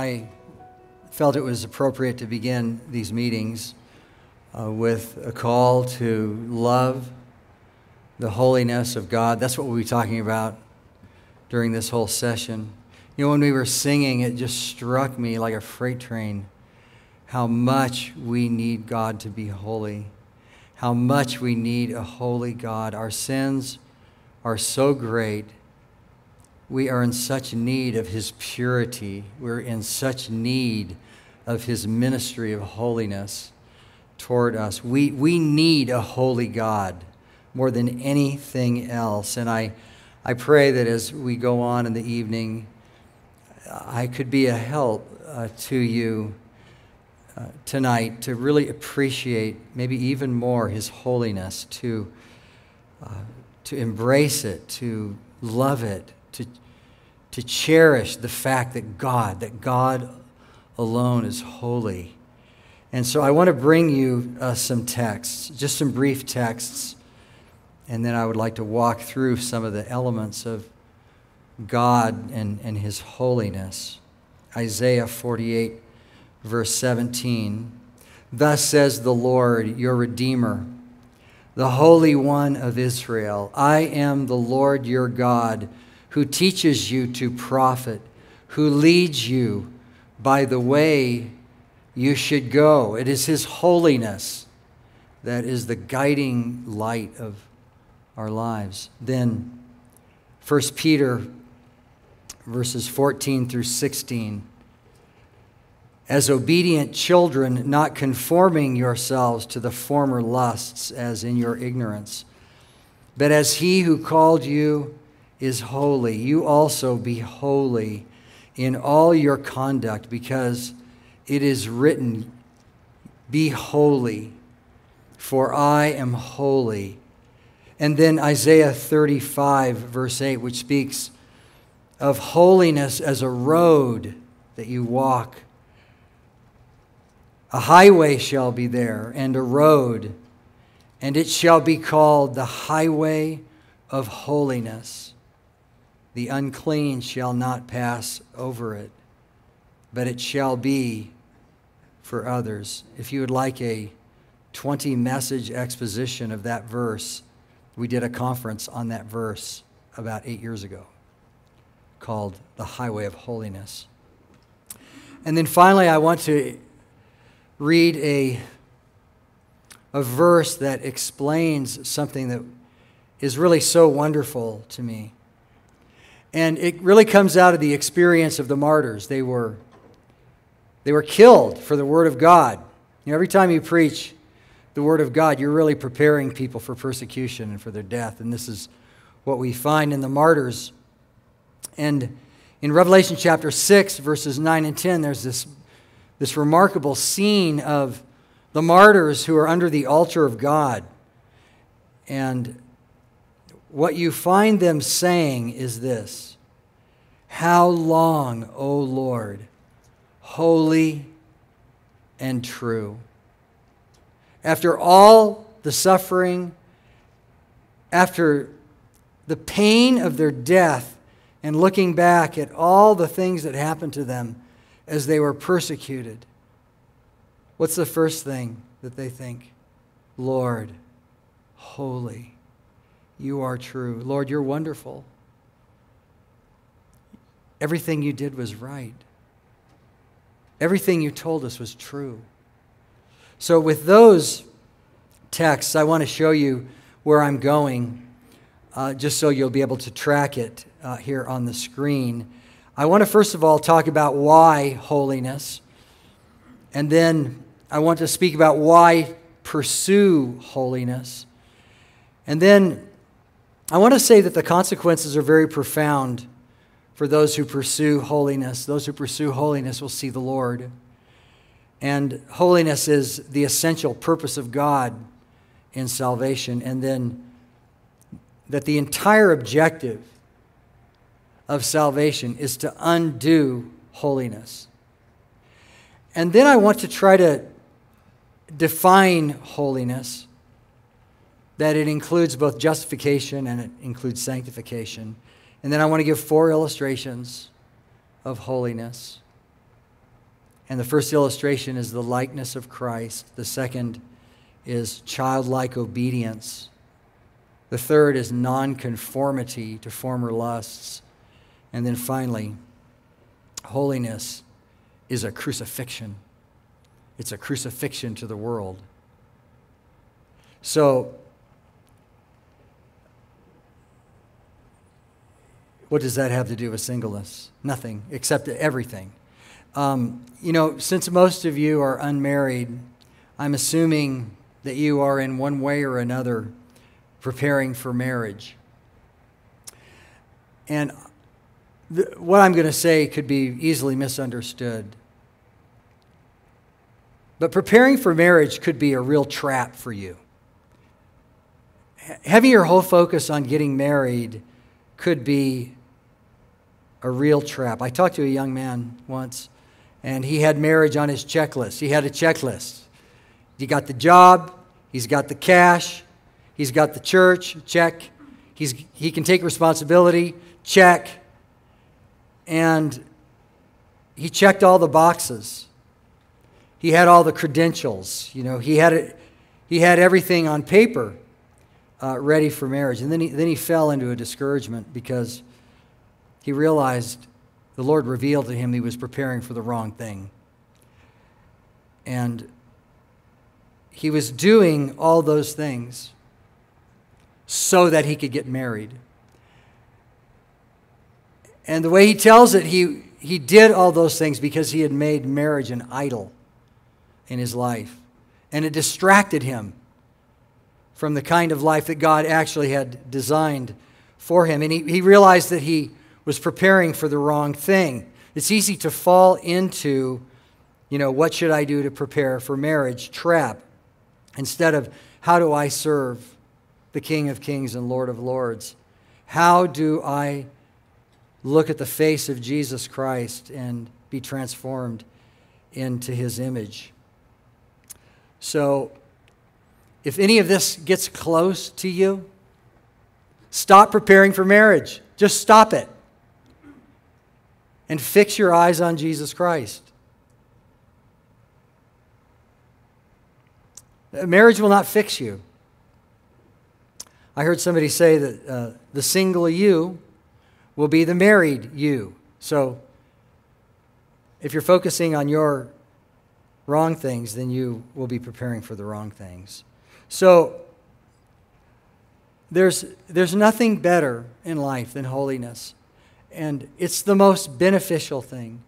I felt it was appropriate to begin these meetings uh, with a call to love the holiness of God. That's what we'll be talking about during this whole session. You know, when we were singing, it just struck me like a freight train how much we need God to be holy, how much we need a holy God. Our sins are so great. We are in such need of His purity. We're in such need of His ministry of holiness toward us. We, we need a holy God more than anything else. And I, I pray that as we go on in the evening, I could be a help uh, to you uh, tonight to really appreciate, maybe even more, His holiness, to, uh, to embrace it, to love it, to, to cherish the fact that God, that God alone is holy. And so I want to bring you uh, some texts, just some brief texts, and then I would like to walk through some of the elements of God and, and His holiness. Isaiah 48 verse 17. Thus says the Lord, your Redeemer, the Holy One of Israel I am the Lord your God, who teaches you to profit, who leads you by the way you should go. It is His holiness that is the guiding light of our lives. Then, 1 Peter verses 14 through 16 as obedient children, not conforming yourselves to the former lusts as in your ignorance. But as he who called you is holy, you also be holy in all your conduct, because it is written, Be holy, for I am holy. And then Isaiah 35, verse 8, which speaks of holiness as a road that you walk a highway shall be there, and a road, and it shall be called the highway of holiness. The unclean shall not pass over it, but it shall be for others. If you would like a 20 message exposition of that verse, we did a conference on that verse about eight years ago called The Highway of Holiness. And then finally, I want to read a, a verse that explains something that is really so wonderful to me. And it really comes out of the experience of the martyrs. They were, they were killed for the Word of God. You know, every time you preach the Word of God, you're really preparing people for persecution and for their death. And this is what we find in the martyrs. And in Revelation chapter 6, verses 9 and 10, there's this this remarkable scene of the martyrs who are under the altar of God. And what you find them saying is this How long, O Lord, holy and true? After all the suffering, after the pain of their death, and looking back at all the things that happened to them, as they were persecuted, what's the first thing that they think? Lord, holy, you are true. Lord, you're wonderful. Everything you did was right. Everything you told us was true. So, with those texts, I want to show you where I'm going, uh, just so you'll be able to track it uh, here on the screen. I want to first of all talk about why holiness, and then I want to speak about why pursue holiness. And then I want to say that the consequences are very profound for those who pursue holiness. Those who pursue holiness will see the Lord. And holiness is the essential purpose of God in salvation. And then that the entire objective of salvation is to undo holiness. And then I want to try to define holiness, that it includes both justification and it includes sanctification. And then I want to give four illustrations of holiness. And the first illustration is the likeness of Christ. The second is childlike obedience. The third is nonconformity to former lusts. And then finally, holiness is a crucifixion. It's a crucifixion to the world. So, what does that have to do with singleness? Nothing, except everything. Um, you know, since most of you are unmarried, I'm assuming that you are in one way or another preparing for marriage. And th- what I'm going to say could be easily misunderstood. But preparing for marriage could be a real trap for you. Having your whole focus on getting married could be a real trap. I talked to a young man once, and he had marriage on his checklist. He had a checklist. He got the job, he's got the cash, he's got the church, check. He's, he can take responsibility, check. And he checked all the boxes. He had all the credentials. You know, he had, it, he had everything on paper uh, ready for marriage. And then he, then he fell into a discouragement because he realized the Lord revealed to him he was preparing for the wrong thing. And he was doing all those things so that he could get married. And the way he tells it, he, he did all those things because he had made marriage an idol in his life. And it distracted him from the kind of life that God actually had designed for him. And he, he realized that he was preparing for the wrong thing. It's easy to fall into, you know, what should I do to prepare for marriage trap instead of how do I serve the King of Kings and Lord of Lords? How do I look at the face of Jesus Christ and be transformed into his image? So, if any of this gets close to you, stop preparing for marriage. Just stop it. And fix your eyes on Jesus Christ. Marriage will not fix you. I heard somebody say that uh, the single you will be the married you. So, if you're focusing on your wrong things, then you will be preparing for the wrong things. So, there's, there's nothing better in life than holiness, and it's the most beneficial thing.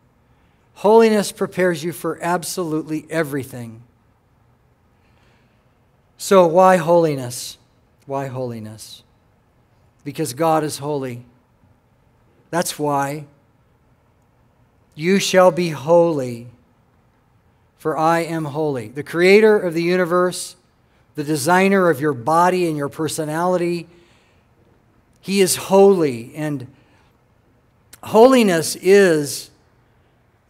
Holiness prepares you for absolutely everything. So, why holiness? Why holiness? Because God is holy. That's why. You shall be holy for I am holy. The creator of the universe, the designer of your body and your personality, he is holy. And holiness is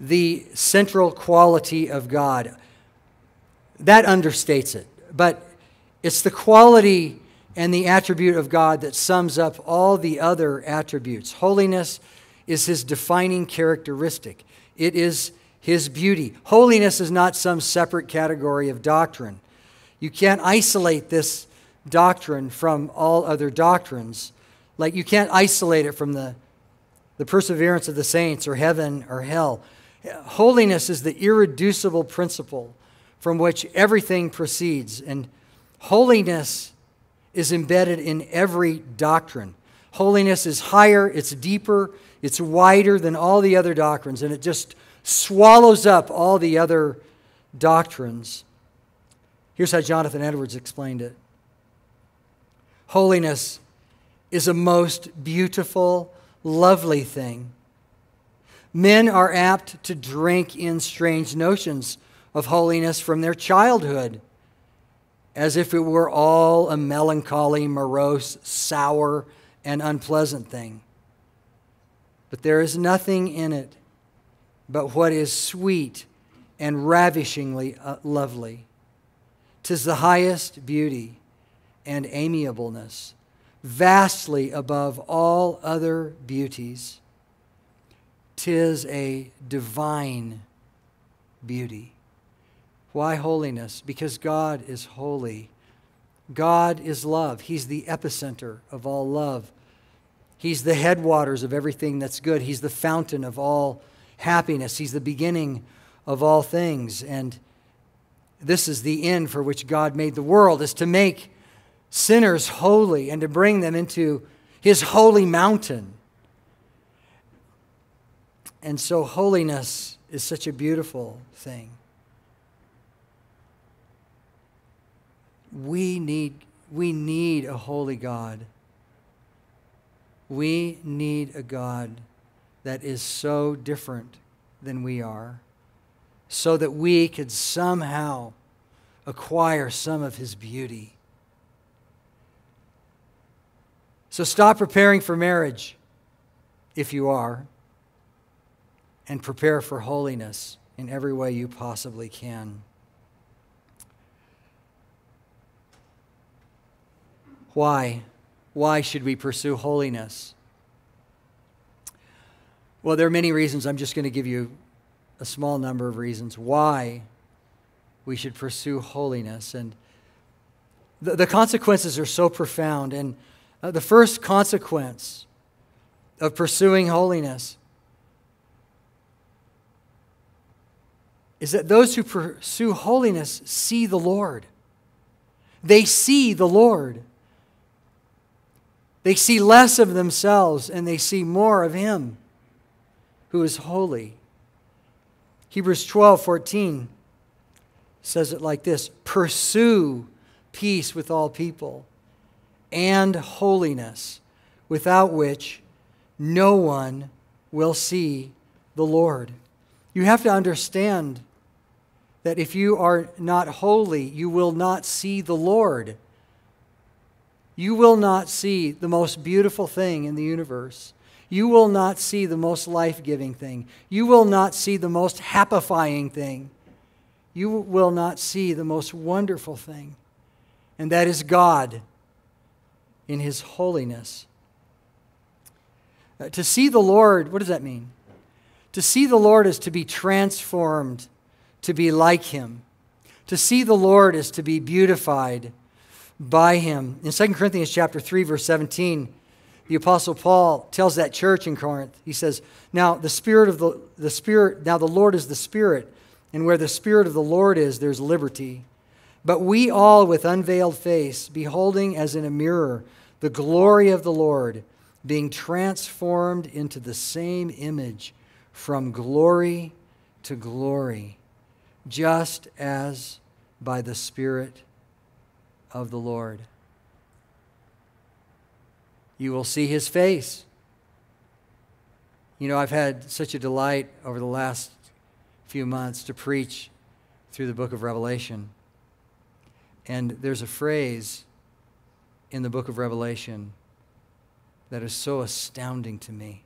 the central quality of God. That understates it. But it's the quality and the attribute of God that sums up all the other attributes. Holiness is his defining characteristic. It is his beauty. Holiness is not some separate category of doctrine. You can't isolate this doctrine from all other doctrines. Like you can't isolate it from the, the perseverance of the saints or heaven or hell. Holiness is the irreducible principle from which everything proceeds. And holiness is embedded in every doctrine. Holiness is higher, it's deeper, it's wider than all the other doctrines, and it just swallows up all the other doctrines. Here's how Jonathan Edwards explained it Holiness is a most beautiful, lovely thing. Men are apt to drink in strange notions of holiness from their childhood, as if it were all a melancholy, morose, sour, and unpleasant thing. But there is nothing in it but what is sweet and ravishingly uh, lovely. Tis the highest beauty and amiableness, vastly above all other beauties. Tis a divine beauty. Why holiness? Because God is holy. God is love. He's the epicenter of all love. He's the headwaters of everything that's good. He's the fountain of all happiness. He's the beginning of all things. And this is the end for which God made the world, is to make sinners holy and to bring them into his holy mountain. And so holiness is such a beautiful thing. We need, we need a holy God. We need a God that is so different than we are, so that we could somehow acquire some of his beauty. So stop preparing for marriage if you are, and prepare for holiness in every way you possibly can. Why? Why should we pursue holiness? Well, there are many reasons. I'm just going to give you a small number of reasons why we should pursue holiness. And the, the consequences are so profound. And uh, the first consequence of pursuing holiness is that those who pursue holiness see the Lord. They see the Lord. They see less of themselves and they see more of Him who is holy. Hebrews 12 14 says it like this Pursue peace with all people and holiness, without which no one will see the Lord. You have to understand that if you are not holy, you will not see the Lord. You will not see the most beautiful thing in the universe. You will not see the most life giving thing. You will not see the most happifying thing. You will not see the most wonderful thing. And that is God in His holiness. Uh, to see the Lord, what does that mean? To see the Lord is to be transformed, to be like Him. To see the Lord is to be beautified by Him. In 2 Corinthians chapter 3, verse 17, the apostle paul tells that church in corinth he says now the spirit of the, the spirit now the lord is the spirit and where the spirit of the lord is there's liberty but we all with unveiled face beholding as in a mirror the glory of the lord being transformed into the same image from glory to glory just as by the spirit of the lord you will see his face. You know, I've had such a delight over the last few months to preach through the book of Revelation. And there's a phrase in the book of Revelation that is so astounding to me.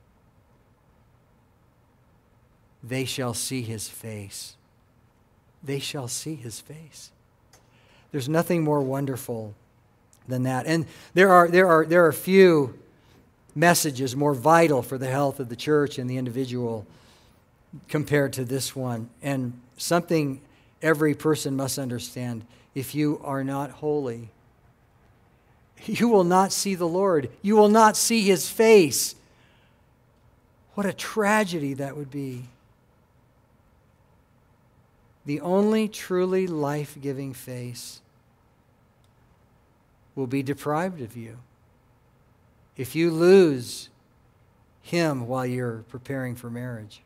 They shall see his face. They shall see his face. There's nothing more wonderful than that. And there are, there are, there are few messages more vital for the health of the church and the individual compared to this one. And something every person must understand if you are not holy, you will not see the Lord. You will not see his face. What a tragedy that would be. The only truly life giving face will be deprived of you. If you lose him while you're preparing for marriage.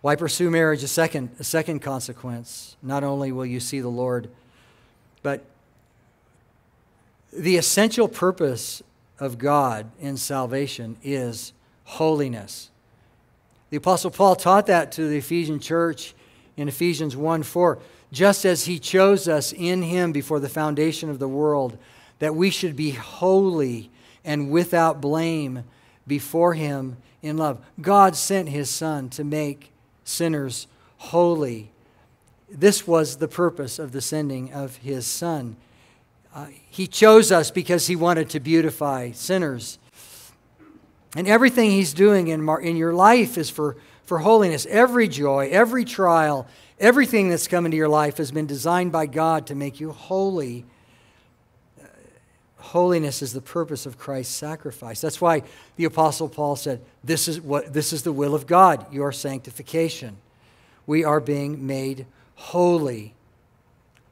Why pursue marriage? A second, a second consequence. Not only will you see the Lord, but the essential purpose of God in salvation is holiness. The Apostle Paul taught that to the Ephesian church in Ephesians 1 4 just as he chose us in him before the foundation of the world, that we should be holy and without blame before him in love. God sent his Son to make sinners holy. This was the purpose of the sending of his Son. Uh, he chose us because he wanted to beautify sinners. And everything he's doing in, in your life is for, for holiness. Every joy, every trial, everything that's come into your life has been designed by God to make you holy. Holiness is the purpose of Christ's sacrifice. That's why the apostle Paul said, "This is what this is the will of God, your sanctification." We are being made holy.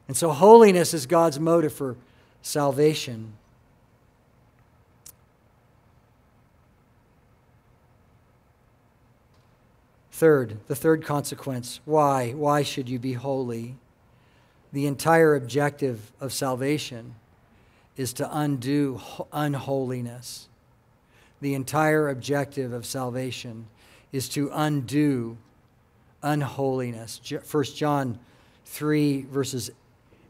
And so holiness is God's motive for salvation. Third, the third consequence why? Why should you be holy? The entire objective of salvation is to undo unholiness. The entire objective of salvation is to undo unholiness. 1 John 3, verses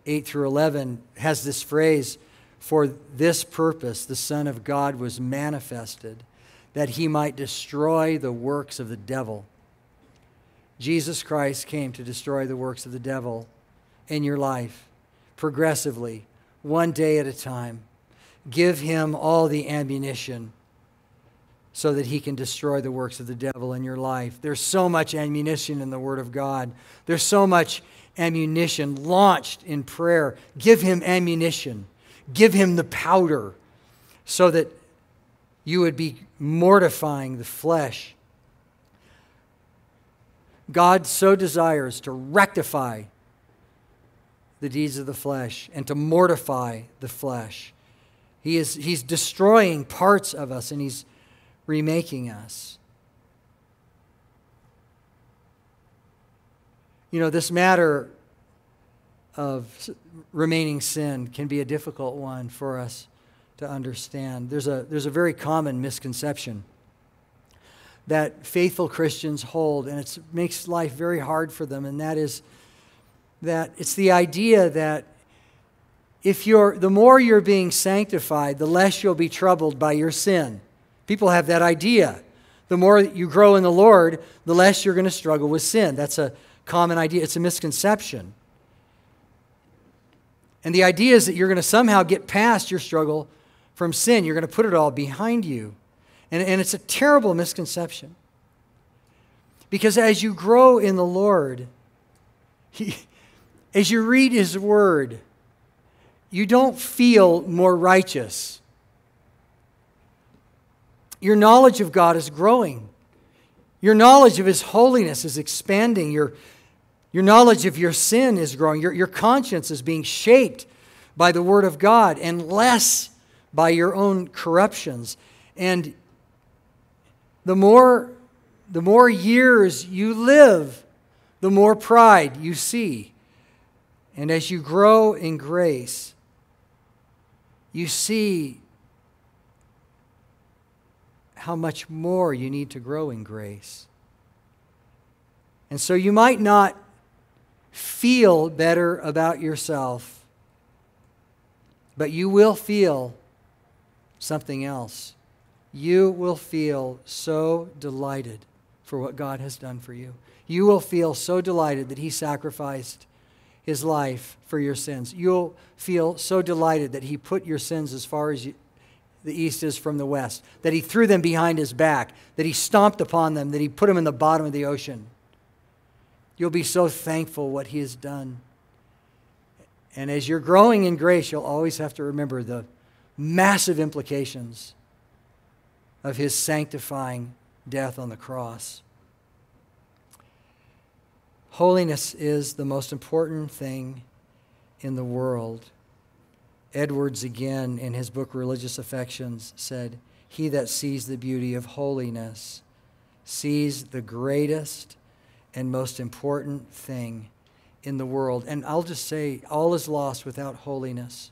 8 through 11, has this phrase For this purpose the Son of God was manifested, that he might destroy the works of the devil. Jesus Christ came to destroy the works of the devil in your life progressively, one day at a time. Give him all the ammunition so that he can destroy the works of the devil in your life. There's so much ammunition in the Word of God, there's so much ammunition launched in prayer. Give him ammunition, give him the powder so that you would be mortifying the flesh God so desires to rectify the deeds of the flesh and to mortify the flesh. He is, he's destroying parts of us and he's remaking us. You know, this matter of remaining sin can be a difficult one for us to understand. There's a, there's a very common misconception that faithful Christians hold, and it makes life very hard for them, and that is that it's the idea that if you're the more you're being sanctified, the less you'll be troubled by your sin. People have that idea. The more you grow in the Lord, the less you're going to struggle with sin. That's a common idea. It's a misconception. And the idea is that you're going to somehow get past your struggle from sin. You're going to put it all behind you. And, and it's a terrible misconception. Because as you grow in the Lord, he, as you read His Word, you don't feel more righteous. Your knowledge of God is growing. Your knowledge of His holiness is expanding. Your, your knowledge of your sin is growing. Your, your conscience is being shaped by the Word of God and less by your own corruptions. And the more, the more years you live, the more pride you see. And as you grow in grace, you see how much more you need to grow in grace. And so you might not feel better about yourself, but you will feel something else you will feel so delighted for what God has done for you. You will feel so delighted that He sacrificed His life for your sins. You'll feel so delighted that He put your sins as far as you, the east is from the west, that He threw them behind His back, that He stomped upon them, that He put them in the bottom of the ocean. You'll be so thankful what He has done. And as you're growing in grace, you'll always have to remember the massive implications of his sanctifying death on the cross. Holiness is the most important thing in the world. Edwards, again, in his book Religious Affections, said, He that sees the beauty of holiness sees the greatest and most important thing in the world. And I'll just say, all is lost without holiness.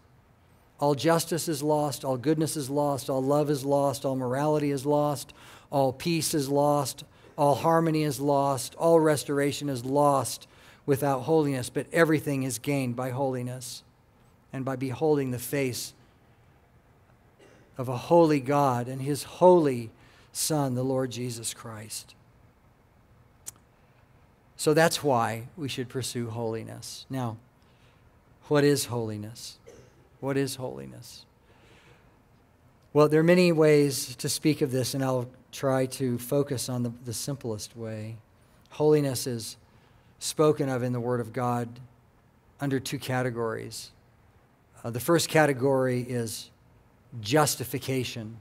All justice is lost, all goodness is lost, all love is lost, all morality is lost, all peace is lost, all harmony is lost, all restoration is lost without holiness, but everything is gained by holiness and by beholding the face of a holy God and his holy Son, the Lord Jesus Christ. So that's why we should pursue holiness. Now, what is holiness? What is holiness? Well, there are many ways to speak of this, and I'll try to focus on the, the simplest way. Holiness is spoken of in the Word of God under two categories. Uh, the first category is justification,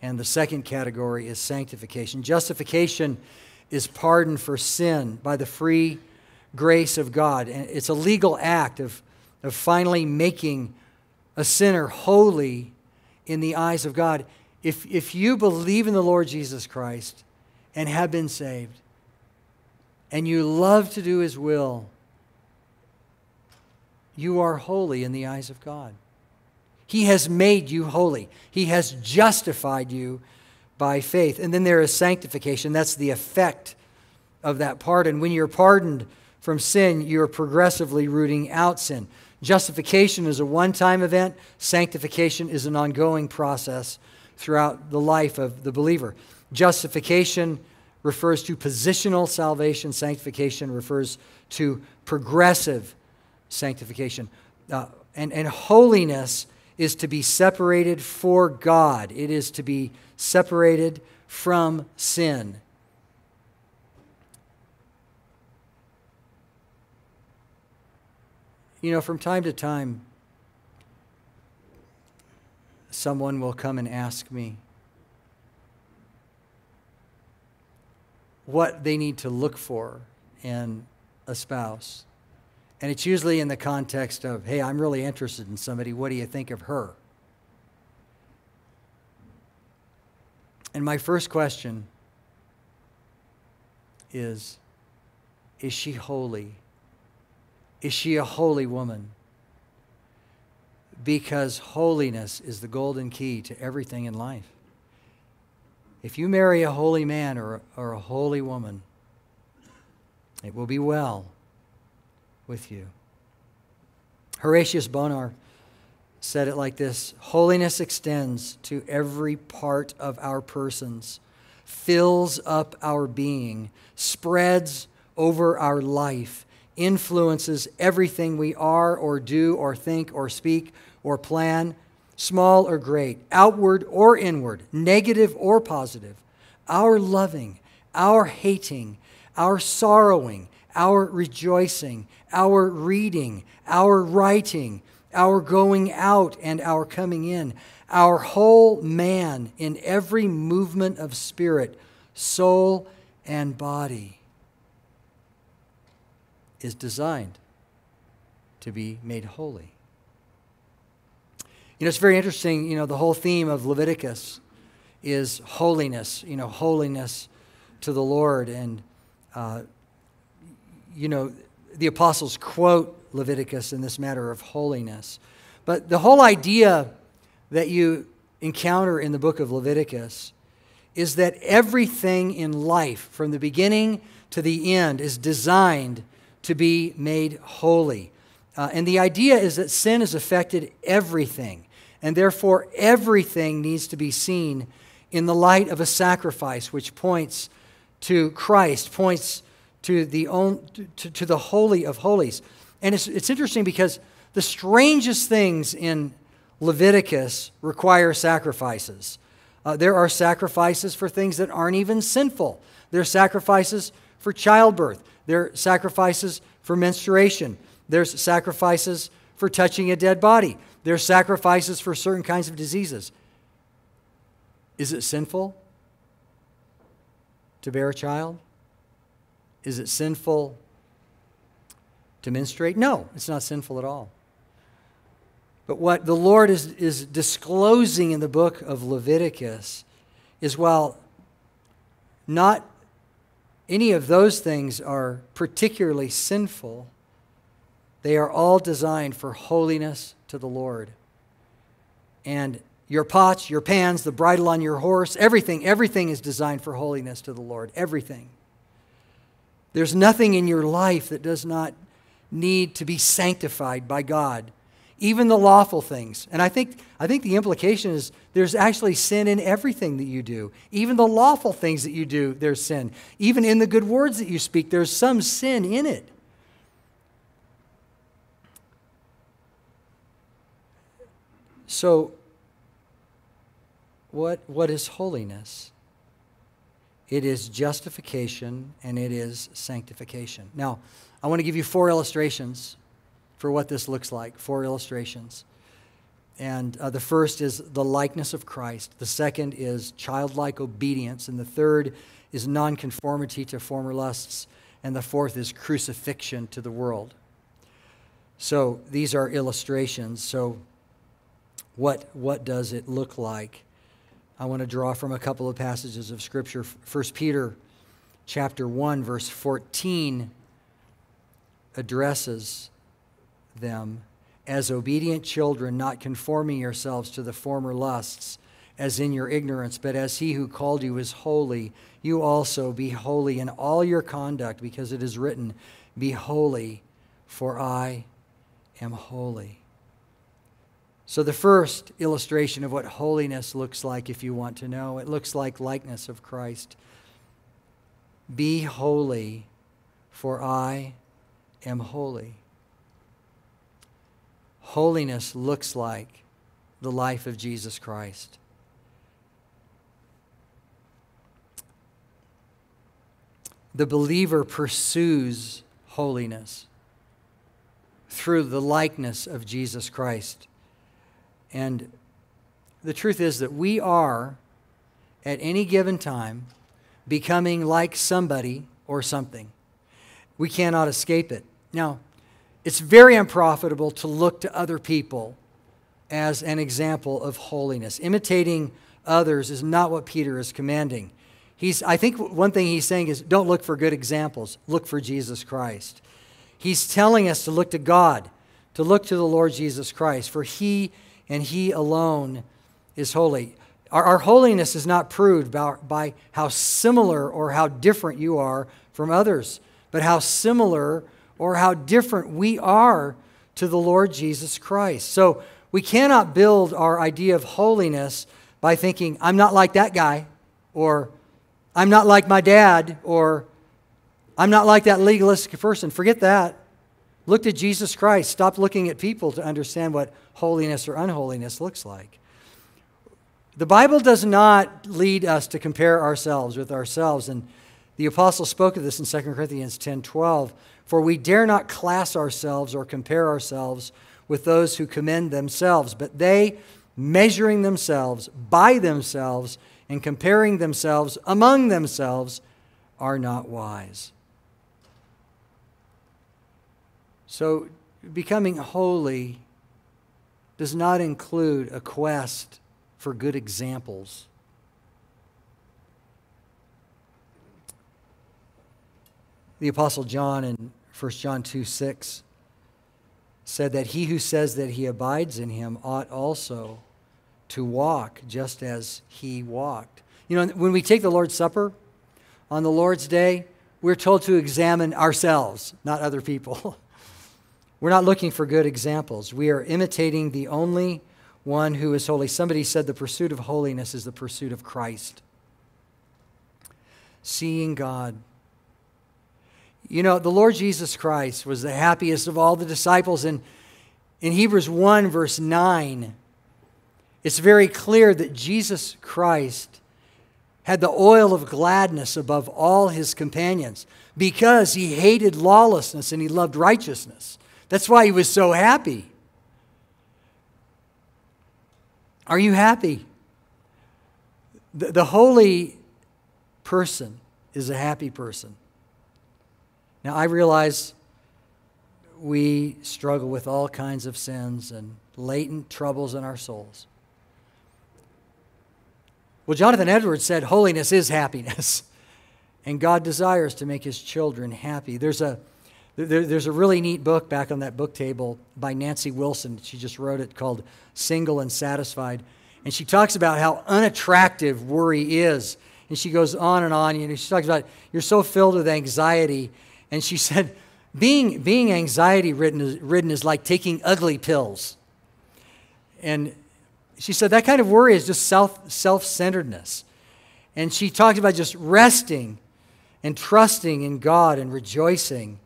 and the second category is sanctification. Justification is pardon for sin by the free grace of God, and it's a legal act of, of finally making a sinner holy in the eyes of God. If, if you believe in the Lord Jesus Christ and have been saved, and you love to do his will, you are holy in the eyes of God. He has made you holy, he has justified you by faith. And then there is sanctification. That's the effect of that pardon. When you're pardoned from sin, you're progressively rooting out sin. Justification is a one time event, sanctification is an ongoing process throughout the life of the believer. Justification refers to positional salvation, sanctification refers to progressive sanctification. Uh, and, and holiness is to be separated for God, it is to be separated from sin. You know, from time to time, someone will come and ask me what they need to look for in a spouse. And it's usually in the context of, hey, I'm really interested in somebody. What do you think of her? And my first question is Is she holy? Is she a holy woman? Because holiness is the golden key to everything in life. If you marry a holy man or, or a holy woman, it will be well with you. Horatius Bonar said it like this Holiness extends to every part of our persons, fills up our being, spreads over our life, influences everything we are or do or think or speak or plan, small or great, outward or inward, negative or positive, our loving, our hating, our sorrowing, our rejoicing, our reading, our writing, our going out and our coming in, our whole man in every movement of spirit, soul, and body is designed to be made holy. You know, it's very interesting, you know, the whole theme of Leviticus is holiness, you know, holiness to the Lord. And, uh, you know, the apostles quote Leviticus in this matter of holiness. But the whole idea that you encounter in the book of Leviticus is that everything in life, from the beginning to the end, is designed to be made holy. Uh, and the idea is that sin has affected everything, and therefore everything needs to be seen in the light of a sacrifice which points to Christ, points to the, to, to the Holy of Holies. And it's, it's interesting because the strangest things in Leviticus require sacrifices. Uh, there are sacrifices for things that aren't even sinful. There are sacrifices for childbirth. There are sacrifices for menstruation. There's sacrifices for touching a dead body. There are sacrifices for certain kinds of diseases. Is it sinful to bear a child? Is it sinful to menstruate? No, it's not sinful at all. But what the Lord is, is disclosing in the book of Leviticus is while not any of those things are particularly sinful, they are all designed for holiness to the Lord. And your pots, your pans, the bridle on your horse, everything, everything is designed for holiness to the Lord. Everything. There's nothing in your life that does not need to be sanctified by God, even the lawful things. And I think, I think the implication is there's actually sin in everything that you do. Even the lawful things that you do, there's sin. Even in the good words that you speak, there's some sin in it. So, what, what is holiness? It is justification and it is sanctification. Now, I want to give you four illustrations for what this looks like. Four illustrations. And uh, the first is the likeness of Christ. The second is childlike obedience. And the third is nonconformity to former lusts. And the fourth is crucifixion to the world. So these are illustrations. So, what, what does it look like? I want to draw from a couple of passages of Scripture. 1 Peter chapter 1, verse 14 addresses them as obedient children, not conforming yourselves to the former lusts, as in your ignorance, but as he who called you is holy, you also be holy in all your conduct, because it is written, Be holy, for I am holy. So, the first illustration of what holiness looks like, if you want to know, it looks like likeness of Christ. Be holy, for I am holy. Holiness looks like the life of Jesus Christ. The believer pursues holiness through the likeness of Jesus Christ. And the truth is that we are, at any given time, becoming like somebody or something. We cannot escape it. Now, it's very unprofitable to look to other people as an example of holiness. Imitating others is not what Peter is commanding. He's, I think one thing he's saying is don't look for good examples, look for Jesus Christ. He's telling us to look to God, to look to the Lord Jesus Christ, for he and He alone is holy. Our, our holiness is not proved by, by how similar or how different you are from others, but how similar or how different we are to the Lord Jesus Christ. So we cannot build our idea of holiness by thinking, I'm not like that guy, or I'm not like my dad, or I'm not like that legalistic person. Forget that. Look to Jesus Christ. Stop looking at people to understand what holiness or unholiness looks like. The Bible does not lead us to compare ourselves with ourselves. And the apostle spoke of this in 2 Corinthians 10 12. For we dare not class ourselves or compare ourselves with those who commend themselves, but they, measuring themselves by themselves and comparing themselves among themselves, are not wise. So, becoming holy does not include a quest for good examples. The Apostle John in 1 John 2 6 said that he who says that he abides in him ought also to walk just as he walked. You know, when we take the Lord's Supper on the Lord's Day, we're told to examine ourselves, not other people. We're not looking for good examples. We are imitating the only one who is holy. Somebody said the pursuit of holiness is the pursuit of Christ. Seeing God. You know, the Lord Jesus Christ was the happiest of all the disciples. And in Hebrews 1, verse 9, it's very clear that Jesus Christ had the oil of gladness above all his companions because he hated lawlessness and he loved righteousness. That's why he was so happy. Are you happy? The, the holy person is a happy person. Now, I realize we struggle with all kinds of sins and latent troubles in our souls. Well, Jonathan Edwards said holiness is happiness, and God desires to make his children happy. There's a there, there's a really neat book back on that book table by Nancy Wilson. She just wrote it called Single and Satisfied. And she talks about how unattractive worry is. And she goes on and on. You know, she talks about you're so filled with anxiety. And she said, being, being anxiety ridden is, ridden is like taking ugly pills. And she said that kind of worry is just self self centeredness. And she talked about just resting and trusting in God and rejoicing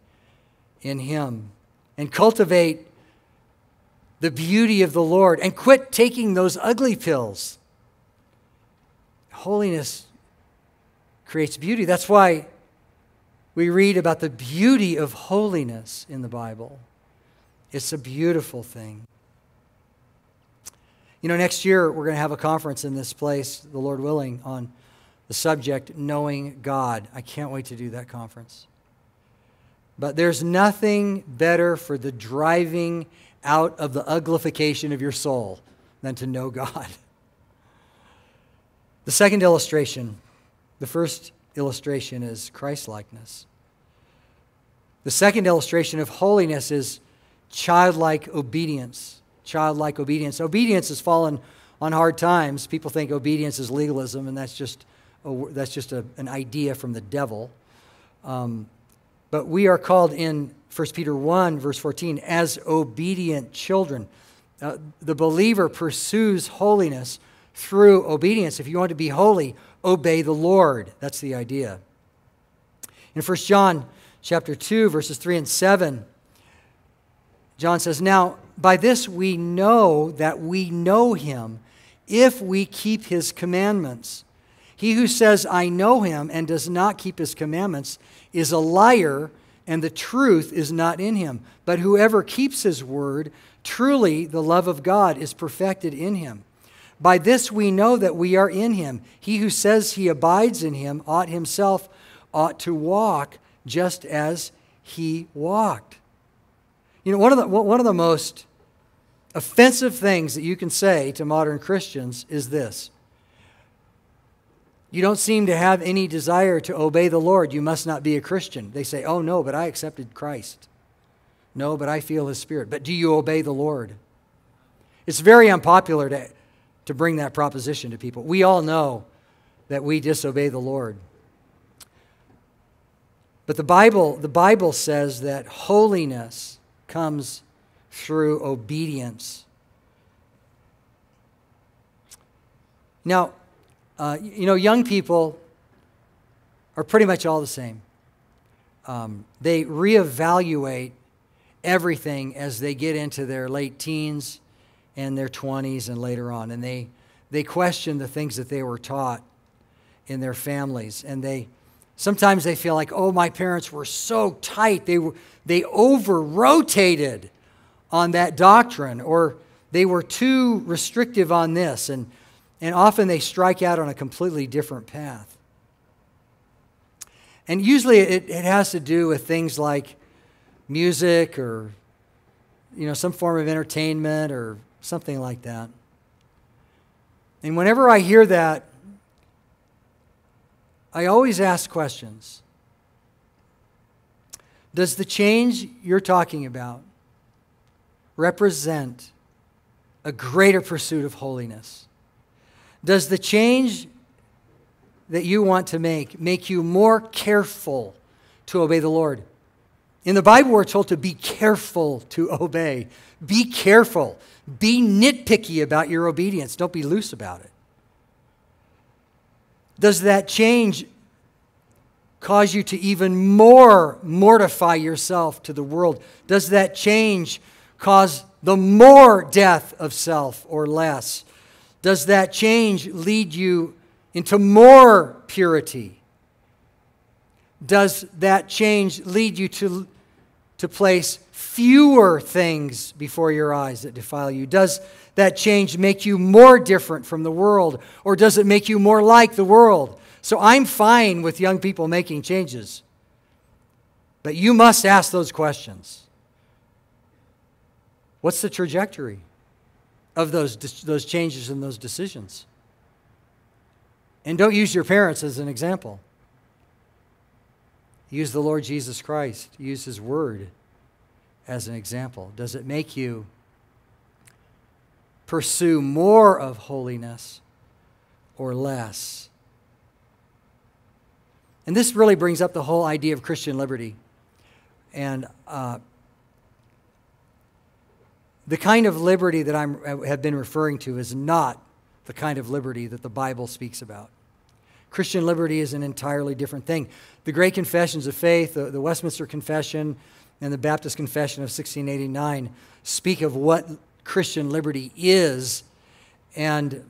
in Him and cultivate the beauty of the Lord and quit taking those ugly pills. holiness creates beauty. That's why we read about the beauty of holiness in the Bible. It's a beautiful thing. You know, next year we're going to have a conference in this place, the Lord willing, on the subject knowing God. I can't wait to do that conference. But there's nothing better for the driving out of the uglification of your soul than to know God. The second illustration, the first illustration is Christlikeness. The second illustration of holiness is childlike obedience. Childlike obedience. Obedience has fallen on hard times. People think obedience is legalism, and that's just a, that's just a, an idea from the devil. Um, but we are called in 1 Peter 1, verse 14, as obedient children. Uh, the believer pursues holiness through obedience. If you want to be holy, obey the Lord. That's the idea. In 1 John chapter 2, verses 3 and 7, John says, Now, by this we know that we know him if we keep his commandments. He who says, I know him, and does not keep his commandments, is a liar, and the truth is not in him. But whoever keeps his word, truly the love of God is perfected in him. By this we know that we are in him. He who says he abides in him ought himself ought to walk just as he walked. You know, one of the, one of the most offensive things that you can say to modern Christians is this You don't seem to have any desire to obey the Lord. You must not be a Christian. They say, Oh, no, but I accepted Christ. No, but I feel his spirit. But do you obey the Lord? It's very unpopular to to bring that proposition to people. We all know that we disobey the Lord. But the Bible, the Bible says that holiness comes through obedience. Now, uh, you know, young people are pretty much all the same. Um, they reevaluate everything as they get into their late teens and their 20s and later on. And they, they question the things that they were taught in their families. And they sometimes they feel like, oh, my parents were so tight. They, were, they over rotated on that doctrine, or they were too restrictive on this. And, and often they strike out on a completely different path. And usually it, it has to do with things like music or you know some form of entertainment or something like that. And whenever I hear that, I always ask questions. Does the change you're talking about represent a greater pursuit of holiness? Does the change that you want to make make you more careful to obey the Lord? In the Bible, we're told to be careful to obey. Be careful. Be nitpicky about your obedience. Don't be loose about it. Does that change cause you to even more mortify yourself to the world? Does that change cause the more death of self or less? Does that change lead you into more purity? Does that change lead you to, to place fewer things before your eyes that defile you? Does that change make you more different from the world, or does it make you more like the world? So I'm fine with young people making changes, but you must ask those questions. What's the trajectory of those, those changes and those decisions? And don't use your parents as an example. Use the Lord Jesus Christ, use His Word as an example? Does it make you pursue more of holiness or less? And this really brings up the whole idea of Christian liberty. And uh, the kind of liberty that I'm, uh, have been referring to is not the kind of liberty that the Bible speaks about. Christian liberty is an entirely different thing. The great confessions of faith, the, the Westminster Confession, and the Baptist Confession of 1689 speak of what Christian liberty is. And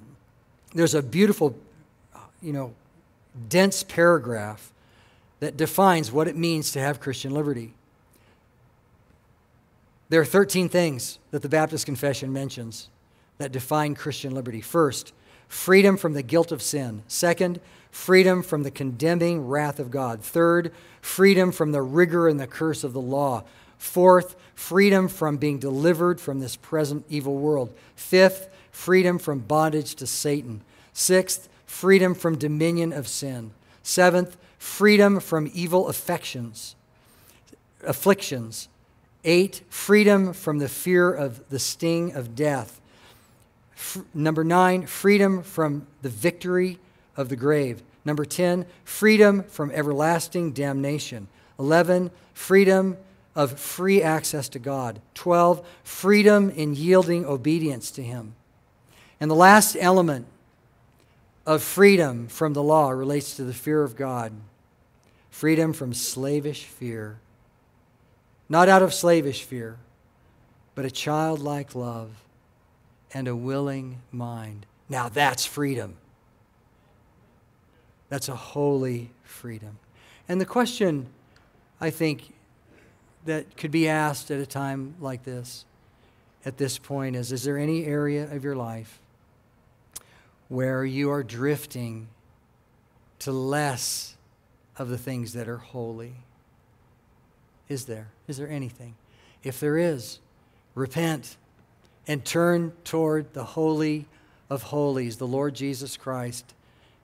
there's a beautiful you know, dense paragraph that defines what it means to have Christian liberty. There are 13 things that the Baptist Confession mentions that define Christian liberty. First, freedom from the guilt of sin. Second, freedom from the condemning wrath of God. Third, freedom from the rigor and the curse of the law. Fourth, freedom from being delivered from this present evil world. Fifth, freedom from bondage to Satan. Sixth, freedom from dominion of sin. Seventh, freedom from evil affections, afflictions. Eight, freedom from the fear of the sting of death. F- number nine, freedom from the victory of the grave. Number 10, freedom from everlasting damnation. 11, freedom of free access to God. 12, freedom in yielding obedience to Him. And the last element of freedom from the law relates to the fear of God freedom from slavish fear. Not out of slavish fear, but a childlike love and a willing mind. Now that's freedom. That's a holy freedom. And the question, I think, that could be asked at a time like this, at this point, is Is there any area of your life where you are drifting to less of the things that are holy? Is there? Is there anything? If there is, repent and turn toward the Holy of Holies, the Lord Jesus Christ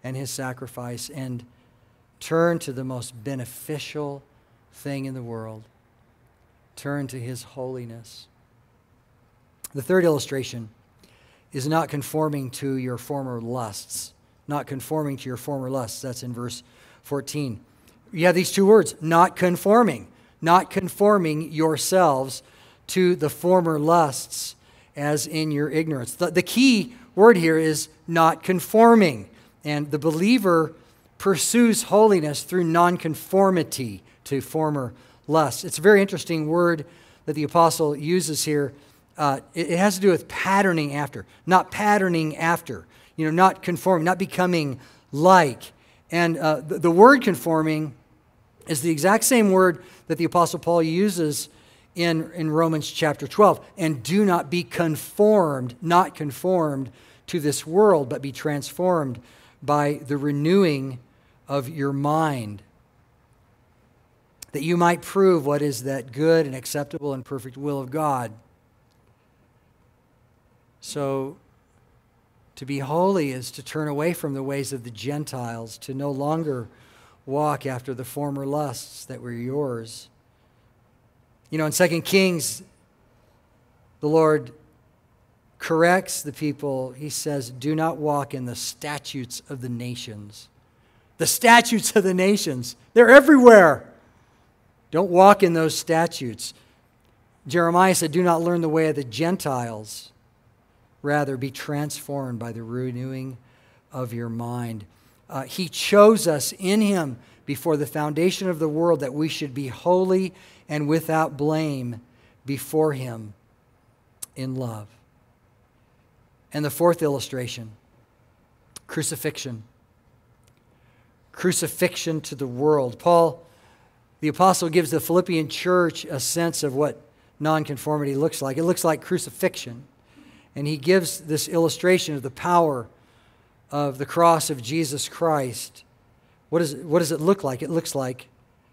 and his sacrifice, and turn to the most beneficial thing in the world. Turn to his holiness. The third illustration is not conforming to your former lusts. Not conforming to your former lusts. That's in verse 14. You have these two words not conforming, not conforming yourselves to the former lusts as in your ignorance. The, the key word here is not conforming. And the believer pursues holiness through nonconformity to former lusts. It's a very interesting word that the apostle uses here uh, it, it has to do with patterning after, not patterning after, you know, not conforming, not becoming like. And uh, the, the word conforming is the exact same word that the Apostle Paul uses in, in Romans chapter 12. And do not be conformed, not conformed to this world, but be transformed by the renewing of your mind, that you might prove what is that good and acceptable and perfect will of God. So, to be holy is to turn away from the ways of the Gentiles, to no longer walk after the former lusts that were yours. You know, in 2 Kings, the Lord corrects the people. He says, Do not walk in the statutes of the nations. The statutes of the nations, they're everywhere. Don't walk in those statutes. Jeremiah said, Do not learn the way of the Gentiles. Rather, be transformed by the renewing of your mind. Uh, he chose us in Him before the foundation of the world that we should be holy and without blame before Him in love. And the fourth illustration crucifixion. Crucifixion to the world. Paul, the apostle, gives the Philippian church a sense of what nonconformity looks like. It looks like crucifixion. And he gives this illustration of the power of the cross of Jesus Christ. What, is, what does it look like? It looks like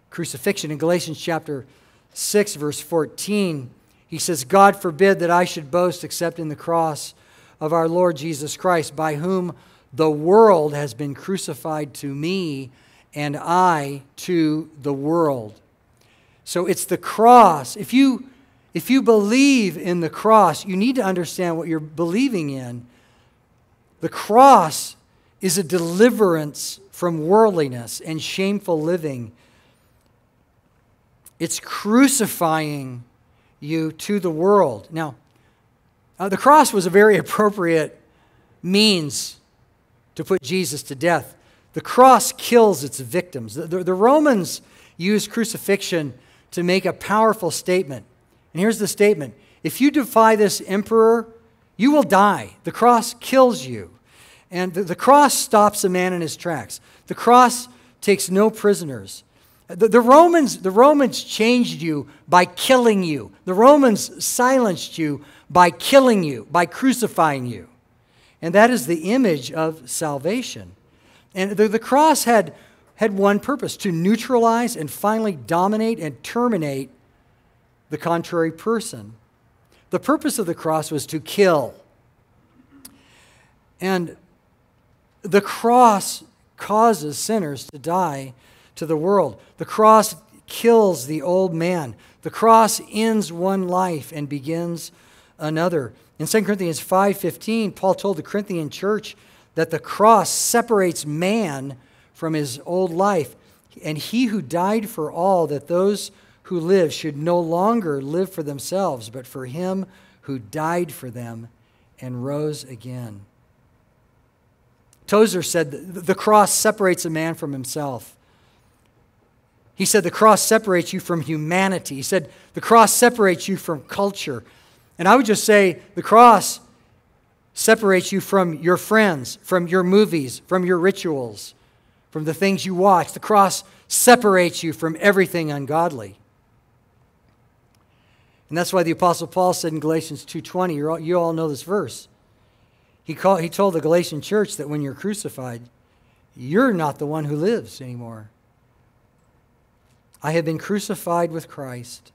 crucifixion. In Galatians chapter 6, verse 14, he says, God forbid that I should boast except in the cross of our Lord Jesus Christ, by whom the world has been crucified to me and I to the world. So it's the cross. If you if you believe in the cross, you need to understand what you're believing in. The cross is a deliverance from worldliness and shameful living. It's crucifying you to the world. Now, uh, the cross was a very appropriate means to put Jesus to death. The cross kills its victims. The, the, the Romans used crucifixion to make a powerful statement. And here's the statement If you defy this emperor, you will die. The cross kills you. And the, the cross stops a man in his tracks. The cross takes no prisoners. The, the, Romans, the Romans changed you by killing you. The Romans silenced you by killing you, by crucifying you. And that is the image of salvation. And the, the cross had, had one purpose to neutralize and finally dominate and terminate the contrary person. The purpose of the cross was to kill. And the cross causes sinners to die to the world. The cross kills the old man. The cross ends one life and begins another. In 2 Corinthians 5:15, Paul told the Corinthian church that the cross separates man from his old life, and he who died for all that those who live should no longer live for themselves, but for him who died for them and rose again. Tozer said the cross separates a man from himself. He said the cross separates you from humanity. He said the cross separates you from culture. And I would just say the cross separates you from your friends, from your movies, from your rituals, from the things you watch. The cross separates you from everything ungodly. And that's why the apostle Paul said in Galatians 2:20, you all know this verse. He, called, he told the Galatian church that when you're crucified, you're not the one who lives anymore. I have been crucified with Christ.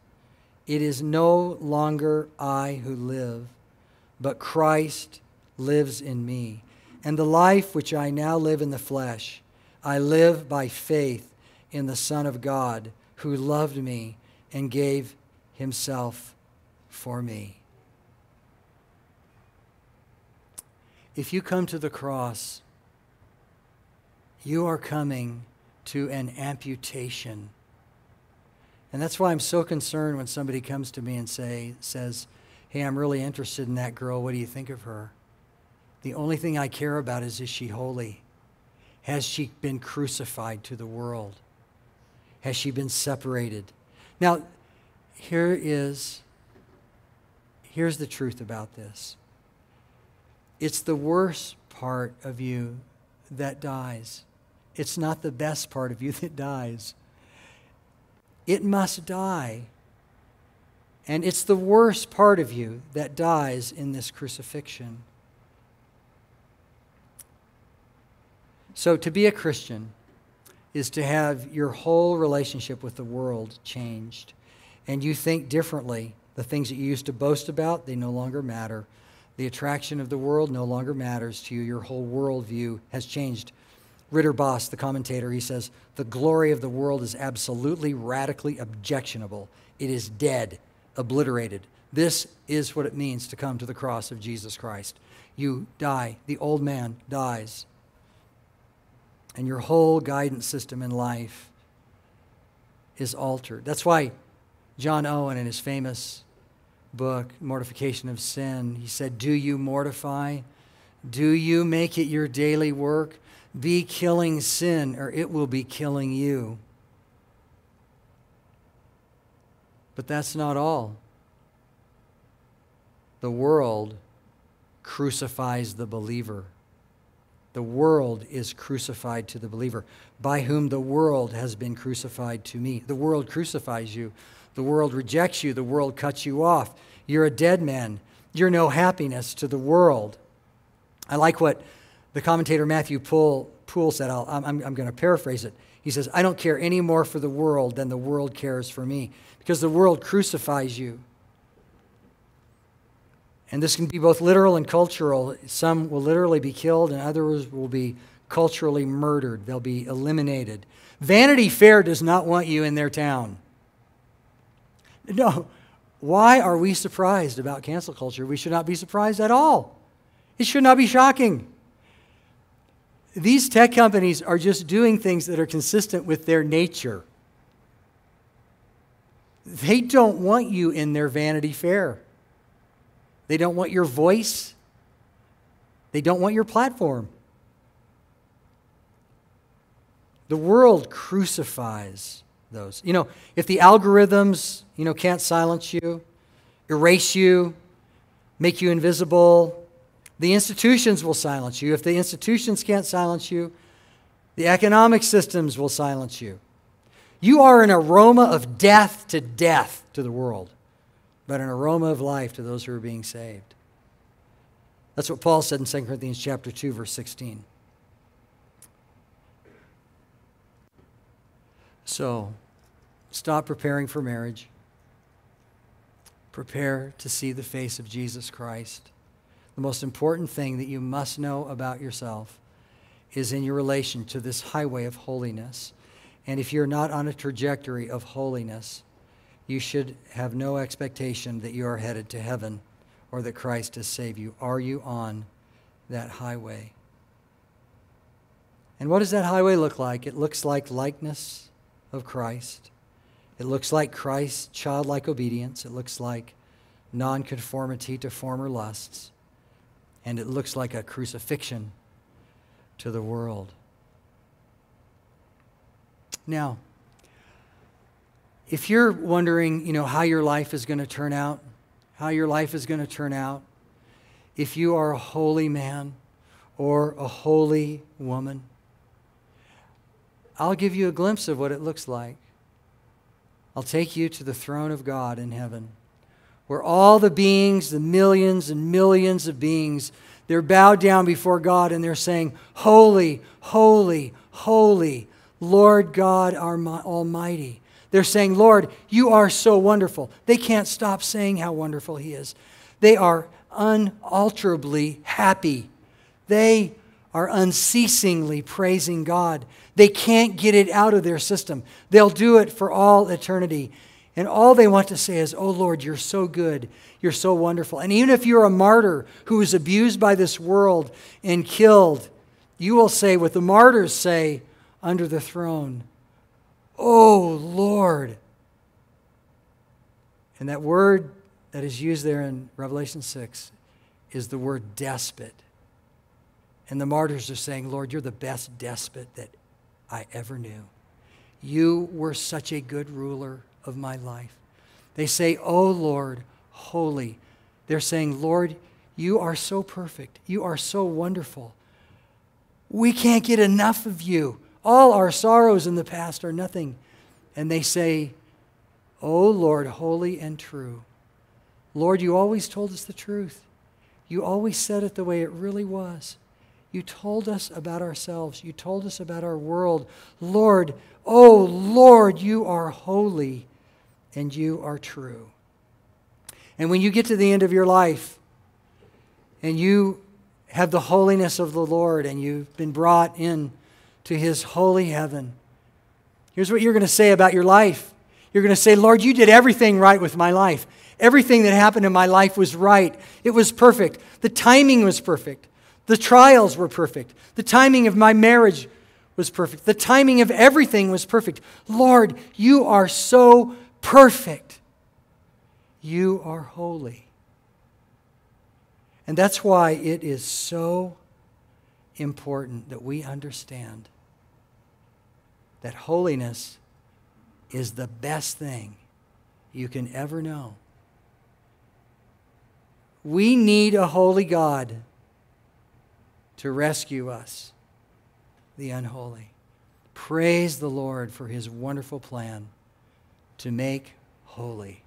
It is no longer I who live, but Christ lives in me. And the life which I now live in the flesh, I live by faith in the Son of God, who loved me and gave himself for me. If you come to the cross, you are coming to an amputation. And that's why I'm so concerned when somebody comes to me and say, says, Hey, I'm really interested in that girl. What do you think of her? The only thing I care about is, is she holy? Has she been crucified to the world? Has she been separated? Now, here is here's the truth about this. It's the worst part of you that dies. It's not the best part of you that dies. It must die. And it's the worst part of you that dies in this crucifixion. So, to be a Christian is to have your whole relationship with the world changed. And you think differently. The things that you used to boast about, they no longer matter. The attraction of the world no longer matters to you. Your whole worldview has changed. Ridderbos, the commentator, he says, The glory of the world is absolutely, radically objectionable. It is dead, obliterated. This is what it means to come to the cross of Jesus Christ. You die, the old man dies, and your whole guidance system in life is altered. That's why John Owen, in his famous book, Mortification of Sin, he said, Do you mortify? Do you make it your daily work? Be killing sin, or it will be killing you. But that's not all. The world crucifies the believer. The world is crucified to the believer, by whom the world has been crucified to me. The world crucifies you. The world rejects you. The world cuts you off. You're a dead man. You're no happiness to the world. I like what the commentator Matthew Poole, Poole said. i I'm, I'm going to paraphrase it. He says, I don't care any more for the world than the world cares for me because the world crucifies you. And this can be both literal and cultural. Some will literally be killed, and others will be culturally murdered. They'll be eliminated. Vanity Fair does not want you in their town. No. Why are we surprised about cancel culture? We should not be surprised at all. It should not be shocking. These tech companies are just doing things that are consistent with their nature. They don't want you in their Vanity Fair. They don't want your voice. They don't want your platform. The world crucifies those. You know, if the algorithms, you know, can't silence you, erase you, make you invisible, The institutions will silence you. If the institutions can't silence you, the economic systems will silence you. You are an aroma of death to death to the world, but an aroma of life to those who are being saved. That's what Paul said in 2 Corinthians chapter 2 verse 16. So, stop preparing for marriage. Prepare to see the face of Jesus Christ. The most important thing that you must know about yourself is in your relation to this highway of holiness. And if you're not on a trajectory of holiness, you should have no expectation that you are headed to heaven or that Christ has saved you. Are you on that highway? And what does that highway look like? It looks like likeness of Christ. It looks like Christ's childlike obedience. It looks like nonconformity to former lusts. And it looks like a crucifixion to the world. Now, if you're wondering, you know, how your life is going to turn out, how your life is going to turn out, if you are a holy man or a holy woman, I'll give you a glimpse of what it looks like. I'll take you to the throne of God in heaven, where all the beings, the millions and millions of beings, they're bowed down before God and they're saying, Holy, holy, holy, Lord God our Almighty. They're saying, Lord, you are so wonderful. They can't stop saying how wonderful He is. They are unalterably happy. They are unceasingly praising God. They can't get it out of their system. They'll do it for all eternity. And all they want to say is, Oh Lord, you're so good. You're so wonderful. And even if you're a martyr who is abused by this world and killed, you will say what the martyrs say under the throne Oh Lord. And that word that is used there in Revelation 6 is the word despot. And the martyrs are saying, Lord, you're the best despot that I ever knew. You were such a good ruler of my life. They say, Oh Lord, holy. They're saying, Lord, you are so perfect. You are so wonderful. We can't get enough of you. All our sorrows in the past are nothing. And they say, Oh Lord, holy and true. Lord, you always told us the truth. You always said it the way it really was. You told us about ourselves. You told us about our world. Lord, oh Lord, you are holy and you are true. And when you get to the end of your life and you have the holiness of the Lord and you've been brought in to his holy heaven, here's what you're going to say about your life. You're going to say, Lord, you did everything right with my life. Everything that happened in my life was right. It was perfect. The timing was perfect. The trials were perfect. The timing of my marriage was perfect. The timing of everything was perfect. Lord, you are so perfect. You are holy. And that's why it is so important that we understand that holiness is the best thing you can ever know. We need a holy God to rescue us, the unholy. Praise the Lord for his wonderful plan to make holy.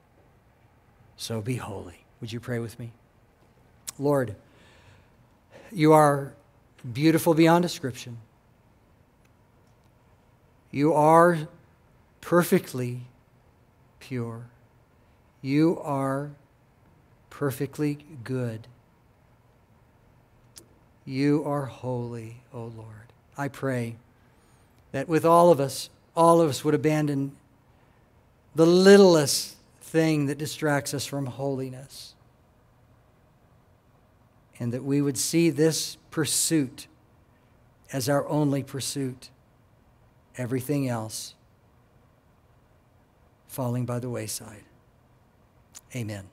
So be holy. Would you pray with me? Lord, you are beautiful beyond description. You are perfectly pure. You are perfectly good. You are holy, O Lord. I pray that with all of us, all of us would abandon the littlest thing that distracts us from holiness. And that we would see this pursuit as our only pursuit. Everything else falling by the wayside. Amen.